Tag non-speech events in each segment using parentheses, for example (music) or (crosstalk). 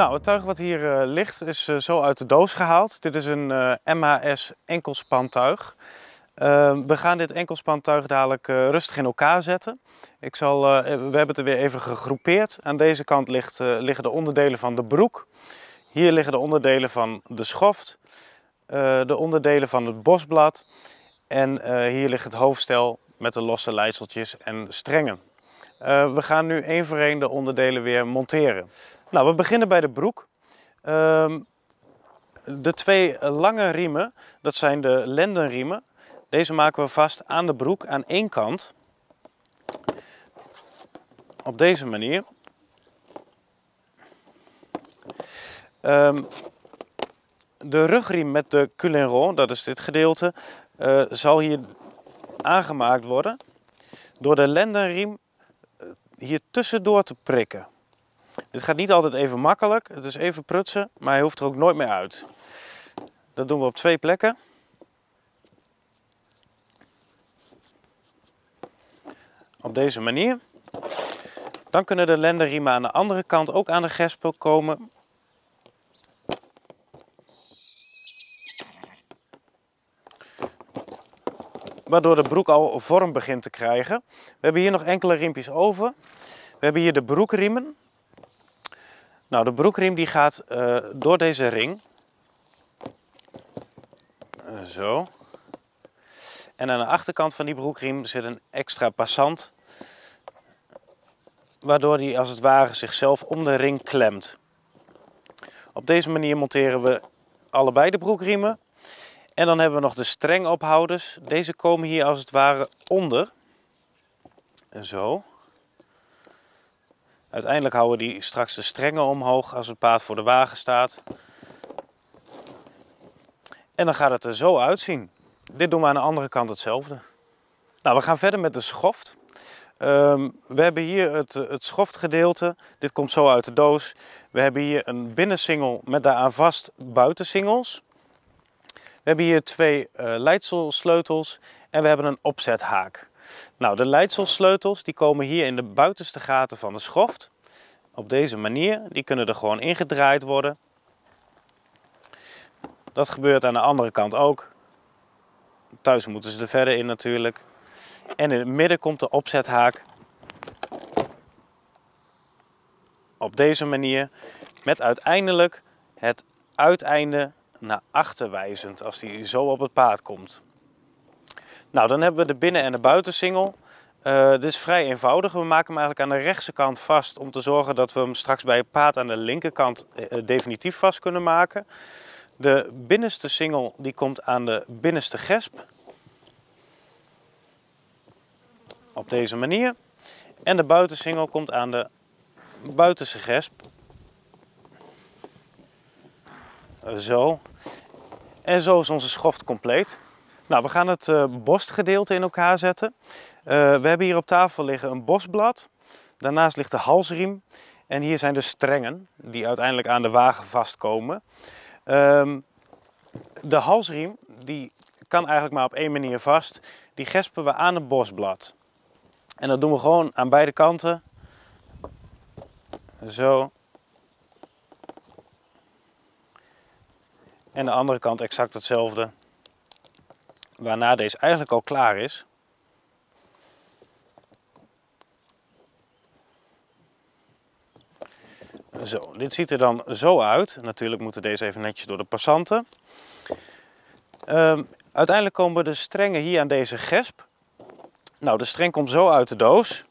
Nou, het tuig wat hier uh, ligt is uh, zo uit de doos gehaald. Dit is een uh, MHS enkelspantuig. Ehm, we gaan dit enkelspantuig dadelijk rustig in elkaar zetten. Ik zal, we hebben het er weer even gegroepeerd. Aan deze kant ligt, liggen de onderdelen van de broek. Hier liggen de onderdelen van de schoft. de onderdelen van het bosblad. En hier ligt het hoofdstel met de losse leidseltjes en strengen. we gaan nu één voor één de onderdelen weer monteren. Nou, we beginnen bij de broek. Um, de twee lange riemen, dat zijn de lendenriemen. Deze maken we vast aan de broek aan één kant. Op deze manier. Um, de rugriem met de culeron, dat is dit gedeelte, uh, zal hier aangemaakt worden door de lendenriem uh, hier tussendoor te prikken. Dit gaat niet altijd even makkelijk. Het is even prutsen, maar hij hoeft er ook nooit meer uit. Dat doen we op twee plekken. Op deze manier. Dan kunnen de lendenriemen aan de andere kant ook aan de gesp komen. Waardoor de broek al vorm begint te krijgen. We hebben hier nog enkele riempjes over. We hebben hier de broekriemen. Nou, de broekriem die gaat uh, door deze ring. Uh, zo. En aan de achterkant van die broekriem zit een extra passant. Waardoor die als het ware zichzelf om de ring klemt. Op deze manier monteren we allebei de broekriemen. En dan hebben we nog de strengophouders. Deze komen hier als het ware onder. Zo. Uiteindelijk houden die straks de strengen omhoog als het paard voor de wagen staat. En dan gaat het er zo uitzien. Dit doen we aan de andere kant hetzelfde. Nou, we gaan verder met de schoft. Um, we hebben hier het, het schoftgedeelte. Dit komt zo uit de doos. We hebben hier een binnensingel met daaraan vast buitensingels. We hebben hier twee uh, leidselsleutels en we hebben een opzethaak. Nou, de leidselsleutels die komen hier in de buitenste gaten van de schoft. Op deze manier. Die kunnen er gewoon ingedraaid worden. Dat gebeurt aan de andere kant ook. Thuis moeten ze er verder in natuurlijk. En in het midden komt de opzethaak. Op deze manier. Met uiteindelijk het uiteinde naar achter wijzend als die zo op het paard komt. Nou, dan hebben we de binnen- en de buitensingel. Uh, dit is vrij eenvoudig. We maken hem eigenlijk aan de rechtse kant vast om te zorgen dat we hem straks bij het paard aan de linkerkant uh, definitief vast kunnen maken. De binnenste singel die komt aan de binnenste gesp. Op deze manier. En de buitensingel komt aan de buitenste gesp. Zo. En zo is onze schoft compleet. Nou, we gaan het uh, borstgedeelte in elkaar zetten. Uh, we hebben hier op tafel liggen een bosblad. Daarnaast ligt de halsriem. En hier zijn de strengen die uiteindelijk aan de wagen vastkomen. Um, de halsriem die kan eigenlijk maar op één manier vast. Die gespen we aan het bosblad. En dat doen we gewoon aan beide kanten. Zo. En de andere kant exact hetzelfde waarna deze eigenlijk al klaar is. Zo, dit ziet er dan zo uit. Natuurlijk moeten deze even netjes door de passanten. Um, uiteindelijk komen de strengen hier aan deze gesp. Nou, de streng komt zo uit de doos.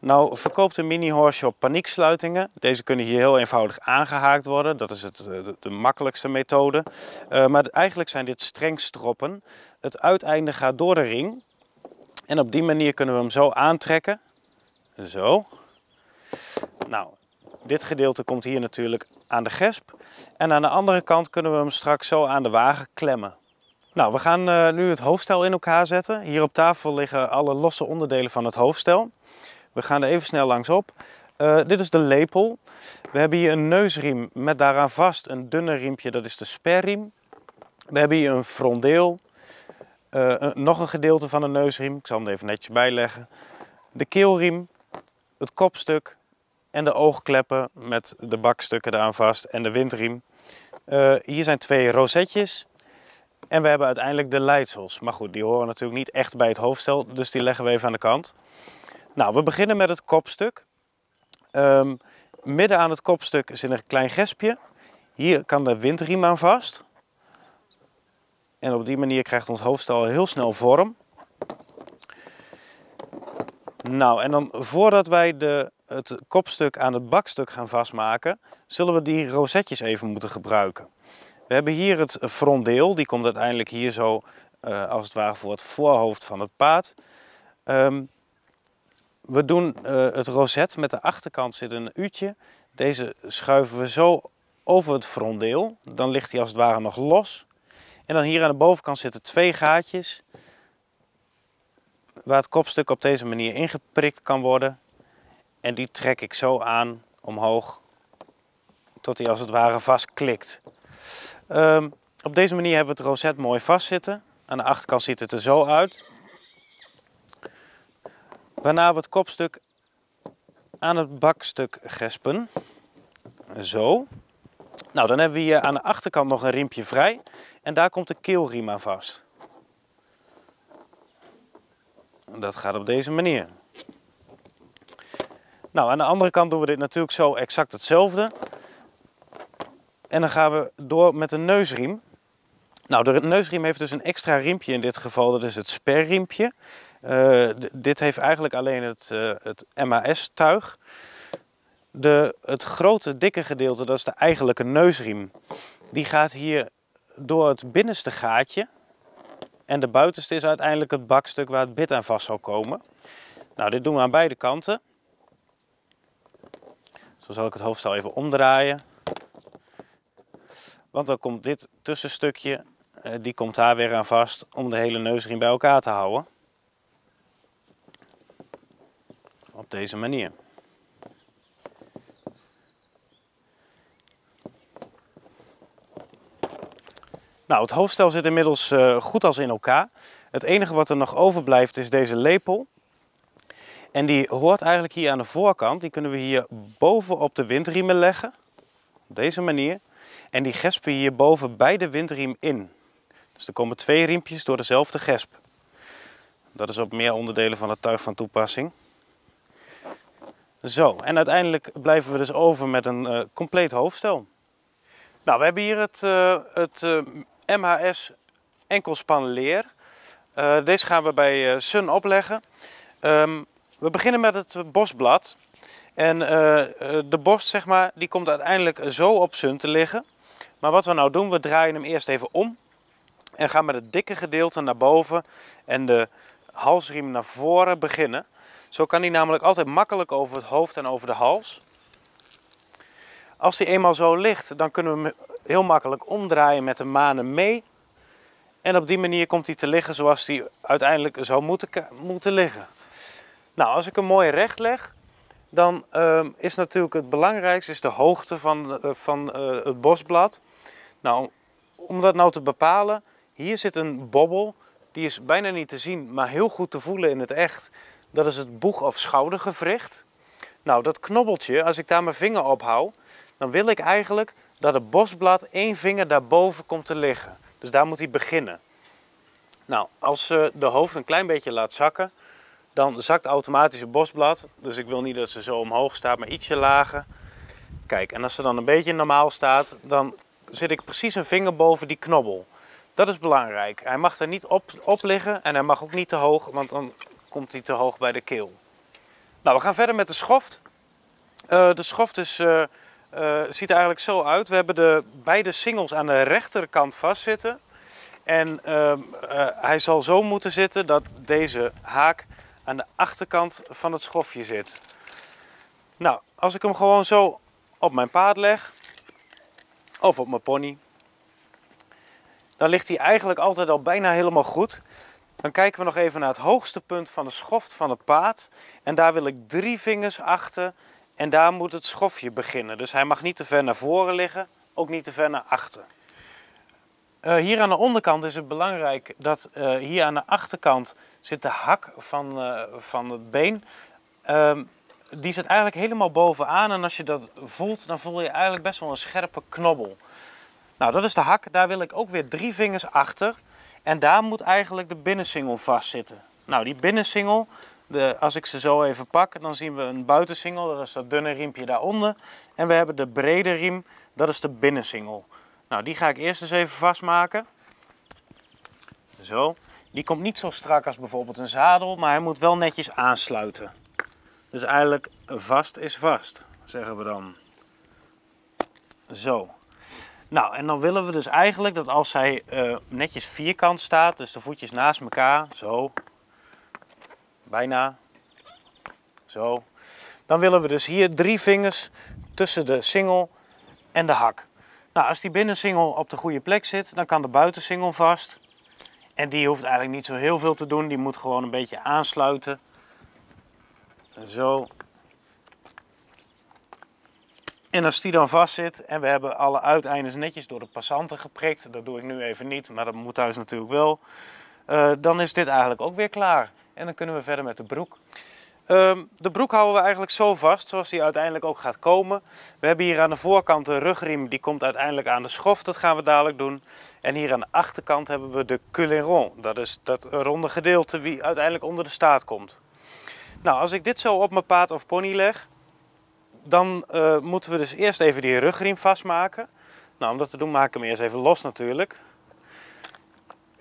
Nou verkoopt de mini horse panieksluitingen. Deze kunnen hier heel eenvoudig aangehaakt worden. Dat is het, eh, de, makkelijkste methode. Uh, maar eigenlijk zijn dit strengstroppen. Het uiteinde gaat door de ring. En op die manier kunnen we hem zo aantrekken. Zo. Nou, dit gedeelte komt hier natuurlijk aan de gesp. En aan de andere kant kunnen we hem straks zo aan de wagen klemmen. Nou, we gaan uh, nu het hoofdstel in elkaar zetten. Hier op tafel liggen alle losse onderdelen van het hoofdstel. We gaan er even snel langs op. Uh, dit is de lepel. We hebben hier een neusriem met daaraan vast een dunne riempje, dat is de sperriem. We hebben hier een frondeel, uh, nog een gedeelte van de neusriem, ik zal hem even netjes bijleggen. De keelriem, het kopstuk, en de oogkleppen met de bakstukken eraan vast en de windriem. Uh, hier zijn twee rosetjes en we hebben uiteindelijk de leidsels. Maar goed, die horen natuurlijk niet echt bij het hoofdstel, dus die leggen we even aan de kant. Nou, we beginnen met het kopstuk. Um, midden aan het kopstuk zit een klein gespje. Hier kan de windriem aan vast. En op die manier krijgt ons hoofdstel heel snel vorm. Nou, en dan voordat wij de, het kopstuk aan het bakstuk gaan vastmaken, zullen we die rosetjes even moeten gebruiken. We hebben hier het frondeel, die komt uiteindelijk hier zo uh, als het ware voor het voorhoofd van het paard. Um, we doen uh, het roset, met de achterkant zit een uutje. Deze schuiven we zo over het frondeel, dan ligt hij als het ware nog los. En dan hier aan de bovenkant zitten twee gaatjes waar het kopstuk op deze manier ingeprikt kan worden. En die trek ik zo aan omhoog tot hij als het ware vastklikt. Um, op deze manier hebben we het roset mooi vastzitten. Aan de achterkant ziet het er zo uit. Waarna we het kopstuk aan het bakstuk gespen. Zo. Nou, dan hebben we hier aan de achterkant nog een riempje vrij. En daar komt de keelriem aan vast. Dat gaat op deze manier. Nou, aan de andere kant doen we dit natuurlijk zo exact hetzelfde. En dan gaan we door met een neusriem. Nou, de neusriem heeft dus een extra riempje in dit geval. Dat is het sperriempje. Uh, dit heeft eigenlijk alleen het, uh, het MAS-tuig. Het grote dikke gedeelte, dat is de eigenlijke neusriem. Die gaat hier door het binnenste gaatje. En de buitenste is uiteindelijk het bakstuk waar het bit aan vast zal komen. Nou, dit doen we aan beide kanten. Zo zal ik het hoofdstel even omdraaien. Want dan komt dit tussenstukje, eh, die komt daar weer aan vast om de hele neusriem bij elkaar te houden. Op deze manier. Nou, het hoofdstel zit inmiddels uh, goed als in elkaar. Het enige wat er nog overblijft is deze lepel. En die hoort eigenlijk hier aan de voorkant. Die kunnen we hier boven op de windriemen leggen. Op deze manier. En die gespen hier boven bij de windriem in. Dus er komen twee riempjes door dezelfde gesp. Dat is op meer onderdelen van het tuig van toepassing. Zo, en uiteindelijk blijven we dus over met een uh, compleet hoofdstel. Nou, we hebben hier het, uh, het uh, MHS enkelspan leer. deze gaan we bij Sun opleggen. Um, we beginnen met het bosblad. En de borst, zeg maar, die komt uiteindelijk zo op Sun te liggen. Maar wat we nou doen, we draaien hem eerst even om. En gaan met het dikke gedeelte naar boven en de halsriem naar voren beginnen. Zo kan hij namelijk altijd makkelijk over het hoofd en over de hals. Als hij eenmaal zo ligt, dan kunnen we hem heel makkelijk omdraaien met de manen mee. En op die manier komt hij te liggen zoals hij uiteindelijk zou moeten, moeten liggen. Nou, als ik hem mooi recht leg, dan uh, is natuurlijk het belangrijkste is de hoogte van, uh, van uh, het bosblad. Nou, om dat nou te bepalen, hier zit een bobbel. Die is bijna niet te zien, maar heel goed te voelen in het echt. Dat is het boeg- of schoudergewricht. Nou, dat knobbeltje, als ik daar mijn vinger op hou, dan wil ik eigenlijk dat het bosblad één vinger daarboven komt te liggen. Dus daar moet hij beginnen. Nou, als ze de hoofd een klein beetje laat zakken, dan zakt automatisch het bosblad. Dus ik wil niet dat ze zo omhoog staat, maar ietsje lager. Kijk, en als ze dan een beetje normaal staat, dan zit ik precies een vinger boven die knobbel. Dat is belangrijk. Hij mag er niet op, op liggen en hij mag ook niet te hoog, want dan komt hij te hoog bij de keel. Nou, we gaan verder met de schoft. Uh, de schoft is, uh, uh, ziet er eigenlijk zo uit. We hebben de beide singles aan de rechterkant vastzitten. En ehm, hij zal zo moeten zitten dat deze haak aan de achterkant van het schofje zit. Nou, als ik hem gewoon zo op mijn paard leg, of op mijn pony, dan ligt hij eigenlijk altijd al bijna helemaal goed. Dan kijken we nog even naar het hoogste punt van de schoft van het paard. En daar wil ik drie vingers achter en daar moet het schofje beginnen. Dus hij mag niet te ver naar voren liggen, ook niet te ver naar achter. Uh, hier aan de onderkant is het belangrijk dat uh, hier aan de achterkant zit de hak van, uh, van het been. Ehm, die zit eigenlijk helemaal bovenaan. En als je dat voelt, dan voel je eigenlijk best wel een scherpe knobbel. Nou, dat is de hak. Daar wil ik ook weer drie vingers achter. En daar moet eigenlijk de binnensingel vastzitten. Nou, die binnensingel, de, als ik ze zo even pak, dan zien we een buitensingel. Dat is dat dunne riempje daaronder. En we hebben de brede riem, dat is de binnensingel. Nou, die ga ik eerst eens even vastmaken. Zo. Die komt niet zo strak als bijvoorbeeld een zadel, maar hij moet wel netjes aansluiten. Dus eigenlijk vast is vast, zeggen we dan. Zo. Nou, en dan willen we dus eigenlijk dat als hij uh, netjes vierkant staat, dus de voetjes naast elkaar, zo, bijna, zo. Dan willen we dus hier drie vingers tussen de singel en de hak. Nou, als die binnensingel op de goede plek zit, dan kan de buitensingel vast. En die hoeft eigenlijk niet zo heel veel te doen. Die moet gewoon een beetje aansluiten. Zo. En als die dan vast zit en we hebben alle uiteindes netjes door de passanten geprikt. Dat doe ik nu even niet, maar dat moet thuis natuurlijk wel. Uh, dan is dit eigenlijk ook weer klaar. En dan kunnen we verder met de broek. Ehm, de broek houden we eigenlijk zo vast, zoals die uiteindelijk ook gaat komen. We hebben hier aan de voorkant de rugriem, die komt uiteindelijk aan de schoft. Dat gaan we dadelijk doen. En hier aan de achterkant hebben we de culeron. Dat is dat ronde gedeelte die uiteindelijk onder de staat komt. Nou, als ik dit zo op mijn paard of pony leg, dan uh, moeten we dus eerst even die rugriem vastmaken. Nou, om dat te doen maak ik hem eerst even los natuurlijk.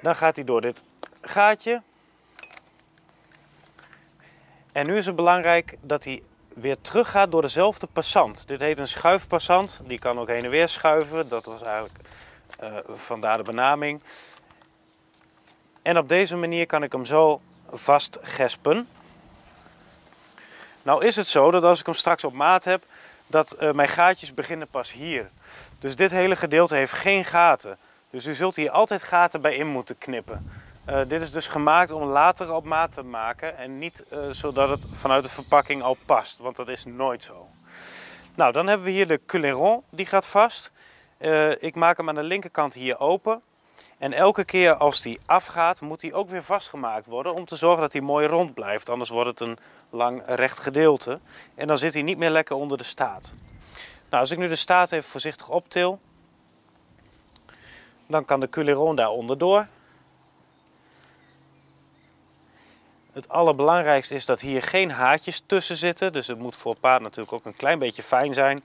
Dan gaat hij door dit gaatje. En nu is het belangrijk dat hij weer terug gaat door dezelfde passant. Dit heet een schuifpassant. Die kan ook heen en weer schuiven. Dat was eigenlijk uh, vandaar de benaming. En op deze manier kan ik hem zo vastgespen. Nou is het zo dat als ik hem straks op maat heb, dat uh, mijn gaatjes beginnen pas hier. Dus dit hele gedeelte heeft geen gaten. Dus u zult hier altijd gaten bij in moeten knippen. Uh, dit is dus gemaakt om later op maat te maken en niet uh, zodat het vanuit de verpakking al past, want dat is nooit zo. Nou, dan hebben we hier de culeron, die gaat vast. Ik maak hem aan de linkerkant hier open. En elke keer als die afgaat, moet hij ook weer vastgemaakt worden om te zorgen dat hij mooi rond blijft. Anders wordt het een lang recht gedeelte. En dan zit hij niet meer lekker onder de staat. Nou, als ik nu de staat even voorzichtig optil, dan kan de culeron daar onderdoor. Het allerbelangrijkste is dat hier geen haartjes tussen zitten. Dus het moet voor het paard natuurlijk ook een klein beetje fijn zijn.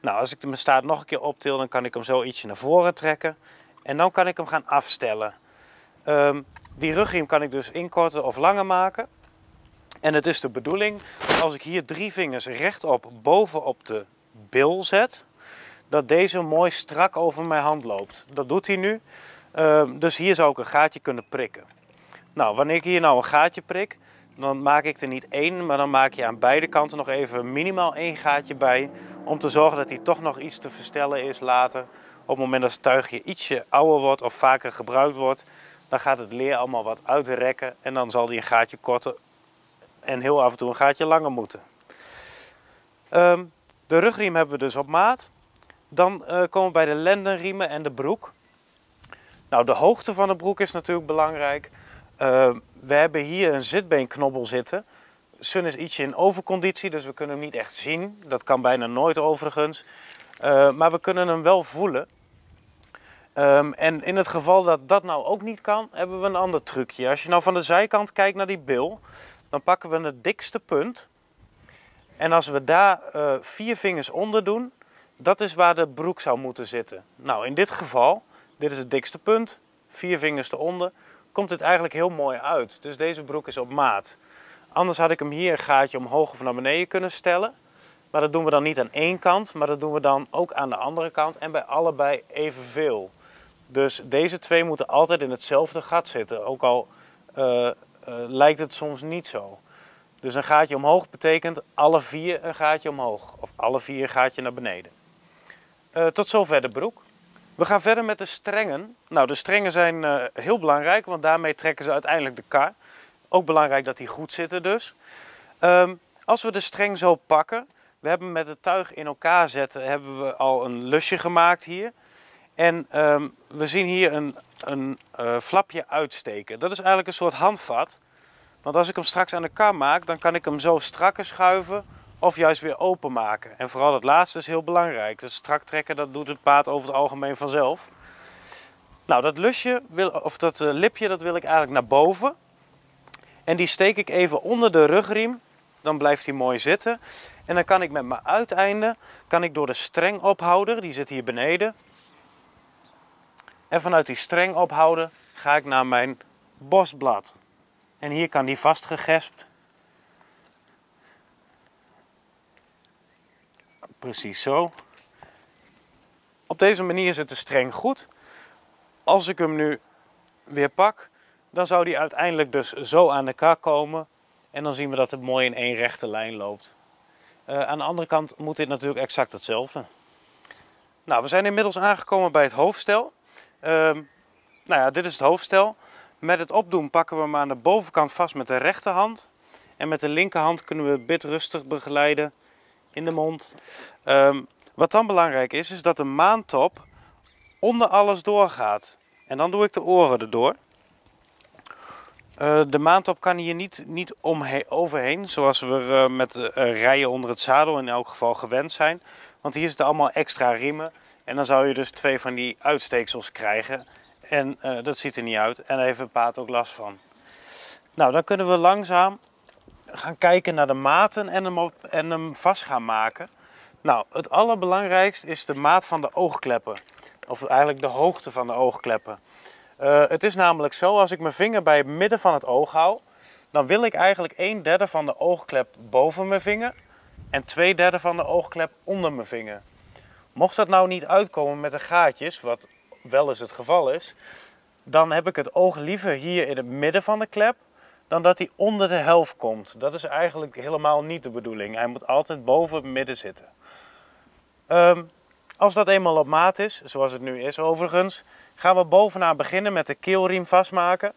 Nou, als ik mijn staart nog een keer optil, dan kan ik hem zo ietsje naar voren trekken. En dan kan ik hem gaan afstellen. Um, die rugriem kan ik dus inkorten of langer maken. En het is de bedoeling, als ik hier drie vingers rechtop bovenop de bil zet, dat deze mooi strak over mijn hand loopt. Dat doet hij nu. Um, dus hier zou ik een gaatje kunnen prikken. Nou, wanneer ik hier nou een gaatje prik, dan maak ik er niet één, maar dan maak je aan beide kanten nog even minimaal één gaatje bij. Om te zorgen dat hij toch nog iets te verstellen is later. Op het moment dat het tuigje ietsje ouder wordt of vaker gebruikt wordt, dan gaat het leer allemaal wat uitrekken. En dan zal hij een gaatje korter en heel af en toe een gaatje langer moeten. Um, de rugriem hebben we dus op maat. Dan uh, komen we bij de lendenriemen en de broek. Nou, de hoogte van de broek is natuurlijk belangrijk. Uh, we hebben hier een zitbeenknobbel zitten. Sun is ietsje in overconditie, dus we kunnen hem niet echt zien. Dat kan bijna nooit overigens. Uh, maar we kunnen hem wel voelen. En in het geval dat dat nou ook niet kan, hebben we een ander trucje. Als je nou van de zijkant kijkt naar die bil, dan pakken we het dikste punt. En als we daar uh, vier vingers onder doen, dat is waar de broek zou moeten zitten. Nou, in dit geval, dit is het dikste punt, vier vingers eronder komt het eigenlijk heel mooi uit. Dus deze broek is op maat. Anders had ik hem hier een gaatje omhoog of naar beneden kunnen stellen. Maar dat doen we dan niet aan één kant, maar dat doen we dan ook aan de andere kant en bij allebei evenveel. Dus deze twee moeten altijd in hetzelfde gat zitten, ook al uh, lijkt het soms niet zo. Dus een gaatje omhoog betekent alle vier een gaatje omhoog of alle vier een gaatje naar beneden. Uh, tot zover de broek. We gaan verder met de strengen. Nou, de strengen zijn uh, heel belangrijk, want daarmee trekken ze uiteindelijk de kar. Ook belangrijk dat die goed zitten dus. Um, als we de streng zo pakken, we hebben met het tuig in elkaar zetten, hebben we al een lusje gemaakt hier. En um, we zien hier een, een uh, flapje uitsteken. Dat is eigenlijk een soort handvat. Want als ik hem straks aan de kar maak, dan kan ik hem zo strakker schuiven of juist weer openmaken. En vooral het laatste is heel belangrijk. Dus strak trekken, dat doet het paard over het algemeen vanzelf. Nou, dat lusje, wil, of dat eh, lipje, dat wil ik eigenlijk naar boven. En die steek ik even onder de rugriem. Dan blijft hij mooi zitten. En dan kan ik met mijn uiteinde, kan ik door de strengophouder, die zit hier beneden. En vanuit die strengophouder ga ik naar mijn bosblad. En hier kan die vastgegespt. Precies zo. Op deze manier zit de streng goed. Als ik hem nu weer pak, dan zou die uiteindelijk dus zo aan de kar komen. En dan zien we dat het mooi in één rechte lijn loopt. Uh, aan de andere kant moet dit natuurlijk exact hetzelfde. Nou, we zijn inmiddels aangekomen bij het hoofdstel. Uh, nou ja, dit is het hoofdstel. Met het opdoen pakken we hem aan de bovenkant vast met de rechterhand. En met de linkerhand kunnen we het bit rustig begeleiden in de mond. Um, wat dan belangrijk is, is dat de maantop onder alles doorgaat. En dan doe ik de oren erdoor. Uh, de maantop kan hier niet, niet overheen, zoals we uh, met uh, rijen onder het zadel in elk geval gewend zijn. Want hier zitten allemaal extra riemen. En dan zou je dus twee van die uitsteeksels krijgen. En dat ziet er niet uit. En daar heeft het paard ook last van. Nou, dan kunnen we langzaam gaan kijken naar de maten en hem, op, en hem vast gaan maken. Nou, het allerbelangrijkste is de maat van de oogkleppen. Of eigenlijk de hoogte van de oogkleppen. Uh, het is namelijk zo, als ik mijn vinger bij het midden van het oog hou, dan wil ik eigenlijk een derde van de oogklep boven mijn vinger en twee derde van de oogklep onder mijn vinger. Mocht dat nou niet uitkomen met de gaatjes, wat wel eens het geval is, dan heb ik het oog liever hier in het midden van de klep dan dat hij onder de helft komt. Dat is eigenlijk helemaal niet de bedoeling. Hij moet altijd boven het midden zitten. Um, als dat eenmaal op maat is, zoals het nu is overigens, gaan we bovenaan beginnen met de keelriem vastmaken.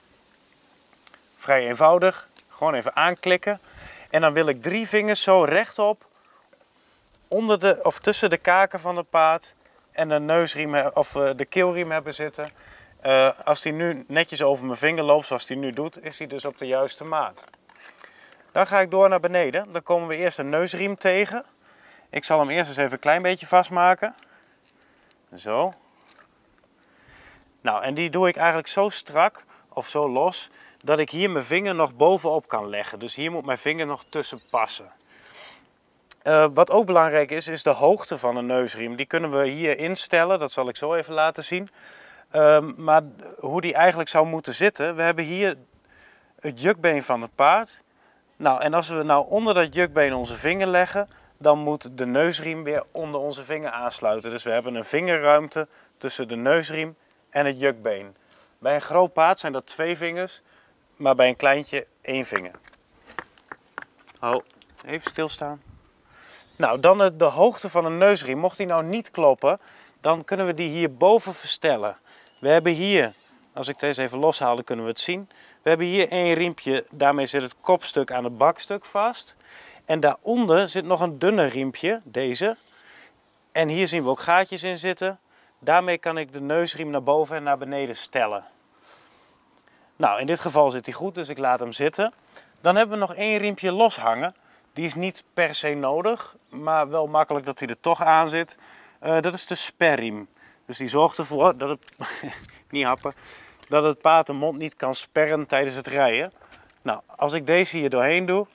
Vrij eenvoudig, gewoon even aanklikken. En dan wil ik drie vingers zo rechtop onder de, of tussen de kaken van het paard en de neusriem of eh, de keelriem hebben zitten. Uh, als die nu netjes over mijn vinger loopt zoals die nu doet, is die dus op de juiste maat. Dan ga ik door naar beneden. Dan komen we eerst een neusriem tegen. Ik zal hem eerst eens even een klein beetje vastmaken. Zo. Nou, en die doe ik eigenlijk zo strak of zo los dat ik hier mijn vinger nog bovenop kan leggen. Dus hier moet mijn vinger nog tussen passen. Uh, wat ook belangrijk is, is de hoogte van een neusriem. Die kunnen we hier instellen, dat zal ik zo even laten zien. Uh, maar hoe die eigenlijk zou moeten zitten, we hebben hier het jukbeen van het paard. Nou, en als we nou onder dat jukbeen onze vinger leggen, dan moet de neusriem weer onder onze vinger aansluiten. Dus we hebben een vingerruimte tussen de neusriem en het jukbeen. Bij een groot paard zijn dat twee vingers, maar bij een kleintje één vinger. Oh, even stilstaan. Nou, dan de hoogte van de neusriem. Mocht die nou niet kloppen, dan kunnen we die hierboven verstellen. We hebben hier, als ik deze even loshaal, dan kunnen we het zien. We hebben hier één riempje, daarmee zit het kopstuk aan het bakstuk vast. En daaronder zit nog een dunner riempje, deze. En hier zien we ook gaatjes in zitten. Daarmee kan ik de neusriem naar boven en naar beneden stellen. Nou, in dit geval zit hij goed, dus ik laat hem zitten. Dan hebben we nog één riempje loshangen. Die is niet per se nodig, maar wel makkelijk dat hij er toch aan zit. Uh, dat is de sperriem. Dus die zorgt ervoor dat het, (laughs) niet happen, dat het paard de mond niet kan sperren tijdens het rijden. Nou, als ik deze hier doorheen doe,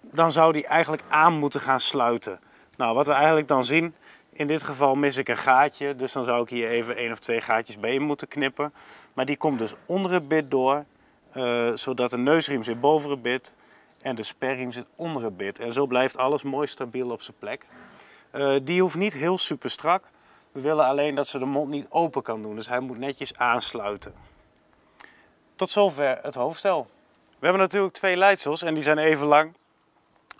dan zou die eigenlijk aan moeten gaan sluiten. Nou, wat we eigenlijk dan zien, in dit geval mis ik een gaatje, dus dan zou ik hier even één of twee gaatjes bij moeten knippen. Maar die komt dus onder het bit door, uh, zodat de neusriem zit boven het bit en de sperriem zit onder het bit. En zo blijft alles mooi stabiel op zijn plek. Uh, die hoeft niet heel super strak. We willen alleen dat ze de mond niet open kan doen, dus hij moet netjes aansluiten. Tot zover het hoofdstel. We hebben natuurlijk twee leidsels en die zijn even lang.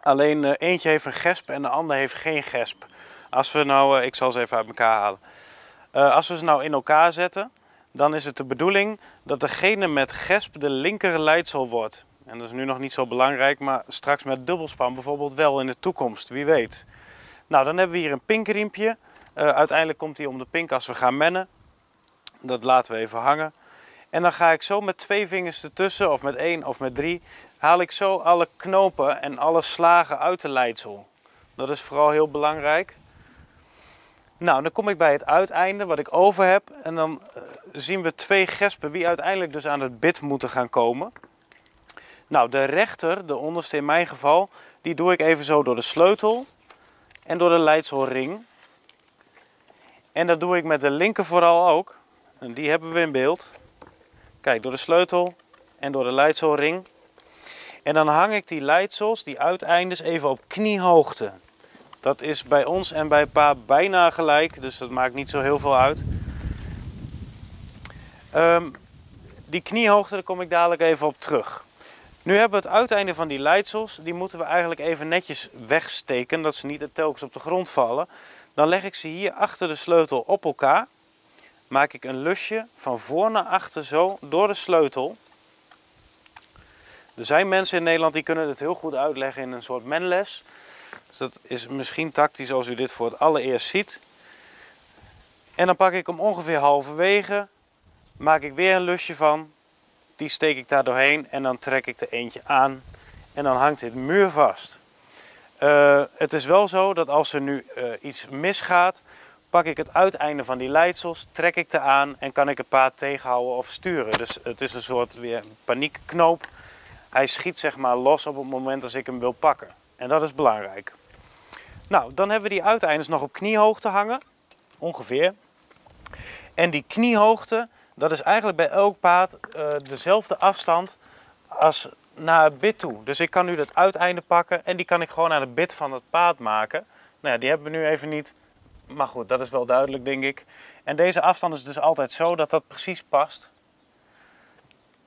Alleen uh, eentje heeft een gesp en de ander heeft geen gesp. Als we nou, uh, ik zal ze even uit elkaar halen. Als we ze nou in elkaar zetten, dan is het de bedoeling dat degene met gesp de linker leidsel wordt. En dat is nu nog niet zo belangrijk, maar straks met dubbelspan bijvoorbeeld wel in de toekomst, wie weet. Nou, dan hebben we hier een pinkriempje. uiteindelijk komt hij om de pink als we gaan mennen. Dat laten we even hangen. En dan ga ik zo met twee vingers ertussen, of met één of met drie, haal ik zo alle knopen en alle slagen uit de leidsel. Dat is vooral heel belangrijk. Nou, dan kom ik bij het uiteinde wat ik over heb. En dan eh, zien we twee gespen die uiteindelijk dus aan het bit moeten gaan komen. Nou, de rechter, de onderste in mijn geval, die doe ik even zo door de sleutel en door de leidselring. En dat doe ik met de linker vooral ook. En die hebben we in beeld. Kijk, door de sleutel en door de leidselring. En dan hang ik die leidsels, die uiteindes, even op kniehoogte. Dat is bij ons en bij pa bijna gelijk, dus dat maakt niet zo heel veel uit. Um, die kniehoogte, daar kom ik dadelijk even op terug. Nu hebben we het uiteinde van die leidsels, die moeten we eigenlijk even netjes wegsteken, dat ze niet telkens op de grond vallen. Dan leg ik ze hier achter de sleutel op elkaar. Maak ik een lusje van voor naar achter zo door de sleutel. Er zijn mensen in Nederland die kunnen het heel goed uitleggen in een soort menles. Dus dat is misschien tactisch als u dit voor het allereerst ziet. En dan pak ik hem ongeveer halverwege, maak ik weer een lusje van. Die steek ik daar doorheen en dan trek ik er eentje aan. En dan hangt dit muurvast. Uh, het is wel zo dat als er nu uh, iets misgaat, pak ik het uiteinde van die leidsels, trek ik er aan en kan ik het paard tegenhouden of sturen. Dus het is een soort weer paniekknoop. Hij schiet zeg maar los op het moment als ik hem wil pakken. En dat is belangrijk. Nou, dan hebben we die uiteindes nog op kniehoogte hangen. Ongeveer. En die kniehoogte, dat is eigenlijk bij elk paard uh, dezelfde afstand als naar het bit toe. Dus ik kan nu dat uiteinde pakken en die kan ik gewoon aan het bit van het paard maken. Nou ja, die hebben we nu even niet. Maar goed, dat is wel duidelijk denk ik. En deze afstand is dus altijd zo dat dat precies past.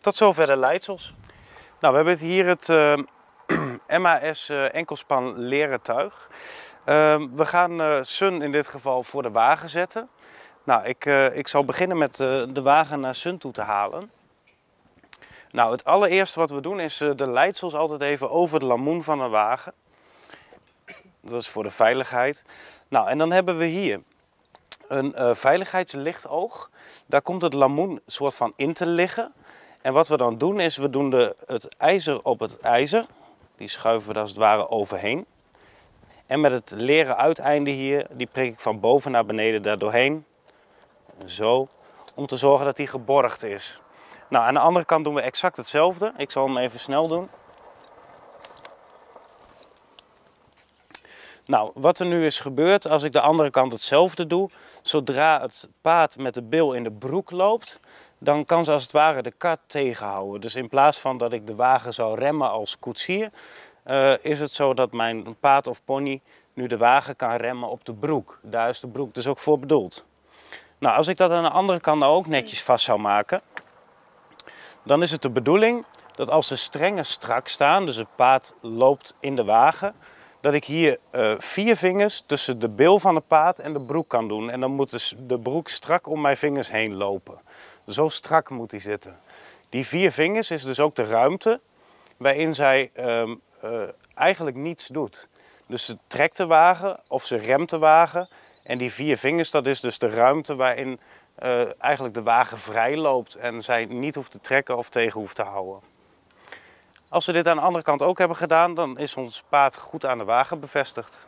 Tot zover de leidsels. Nou, we hebben hier het uh, MAS uh, enkelspan leren tuig. Uh, we gaan Sun in dit geval voor de wagen zetten. Nou, ik, uh, ik zal beginnen met de wagen naar Sun toe te halen. Nou, het allereerste wat we doen is de leidsels altijd even over de lamoen van de wagen. Dat is voor de veiligheid. Nou, en dan hebben we hier een veiligheidslichtoog. Daar komt het lamoen soort van in te liggen. En wat we dan doen is, we doen de, het ijzer op het ijzer. Die schuiven we als het ware overheen. En met het leren uiteinde hier, die prik ik van boven naar beneden daar doorheen. Zo, om te zorgen dat die geborgd is. Nou, aan de andere kant doen we exact hetzelfde. Ik zal hem even snel doen. Nou, wat er nu is gebeurd als ik de andere kant hetzelfde doe, zodra het paard met de bil in de broek loopt, dan kan ze als het ware de kar tegenhouden. Dus in plaats van dat ik de wagen zou remmen als koetsier, uh, is het zo dat mijn paard of pony nu de wagen kan remmen op de broek. Daar is de broek dus ook voor bedoeld. Nou, als ik dat aan de andere kant ook netjes vast zou maken, dan is het de bedoeling dat als de strengen strak staan, dus het paard loopt in de wagen, dat ik hier uh, vier vingers tussen de bil van het paard en de broek kan doen. En dan moet dus de broek strak om mijn vingers heen lopen. Zo strak moet die zitten. Die vier vingers is dus ook de ruimte waarin zij um, uh, eigenlijk niets doet. Dus ze trekt de wagen of ze remt de wagen. En die vier vingers, dat is dus de ruimte waarin uh, eigenlijk de wagen vrij loopt en zij niet hoeft te trekken of tegen hoeft te houden. Als we dit aan de andere kant ook hebben gedaan, dan is ons paard goed aan de wagen bevestigd.